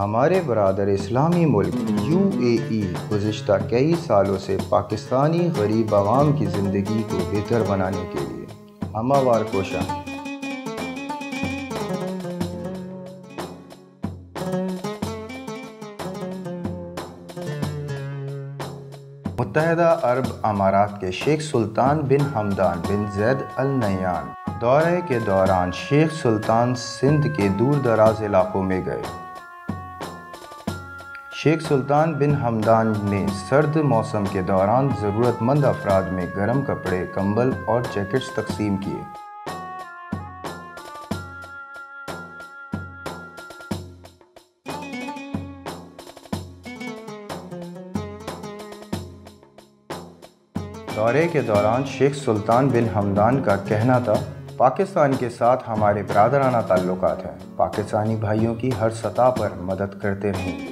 ہمارے برادر اسلامی ملک یو اے ای گزشتہ کئی سالوں سے پاکستانی غریب عوام کی زندگی کو بہتر بنانے کے لیے۔ ہمہ کوشاں۔ متحدہ عرب امارات کے شیخ سلطان بن حمدان بن زید النیان دورے کے دوران شیخ سلطان سندھ کے دور دراز علاقوں میں گئے۔ शेख सुल्तान बिन हमदान ने सर्द मौसम के दौरान ज़रूरतमंद अफराद में गर्म कपड़े, कंबल और जैकेट्स तकसीम किए। दौरे के दौरान शेख सुल्तान बिन हमदान का कहना था, पाकिस्तान के साथ हमारे बरदराना ताल्लुक हैं। पाकिस्तानी भाइयों की हर सतह पर मदद करते रहें।